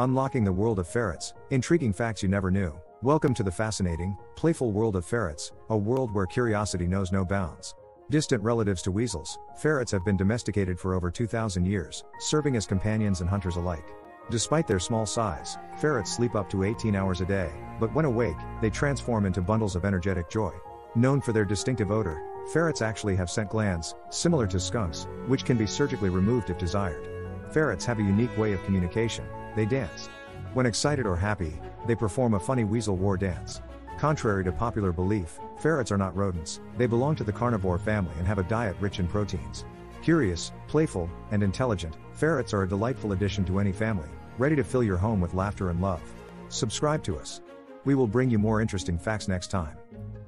Unlocking the world of ferrets, intriguing facts you never knew. Welcome to the fascinating, playful world of ferrets, a world where curiosity knows no bounds. Distant relatives to weasels, ferrets have been domesticated for over 2,000 years, serving as companions and hunters alike. Despite their small size, ferrets sleep up to 18 hours a day, but when awake, they transform into bundles of energetic joy. Known for their distinctive odor, ferrets actually have scent glands, similar to skunks, which can be surgically removed if desired. Ferrets have a unique way of communication, they dance. When excited or happy, they perform a funny weasel war dance. Contrary to popular belief, ferrets are not rodents, they belong to the carnivore family and have a diet rich in proteins. Curious, playful, and intelligent, ferrets are a delightful addition to any family, ready to fill your home with laughter and love. Subscribe to us. We will bring you more interesting facts next time.